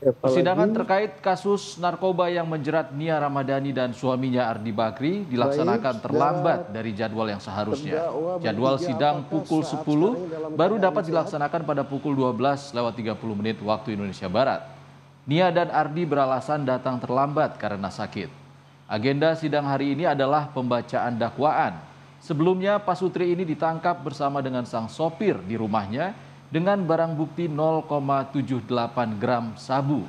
Persidangan terkait kasus narkoba yang menjerat Nia Ramadhani dan suaminya Ardi Bakri dilaksanakan terlambat dari jadwal yang seharusnya. Jadwal sidang pukul 10 baru dapat dilaksanakan pada pukul 12 lewat 30 menit waktu Indonesia Barat. Nia dan Ardi beralasan datang terlambat karena sakit. Agenda sidang hari ini adalah pembacaan dakwaan. Sebelumnya Pasutri ini ditangkap bersama dengan sang sopir di rumahnya dengan barang bukti 0,78 gram sabu.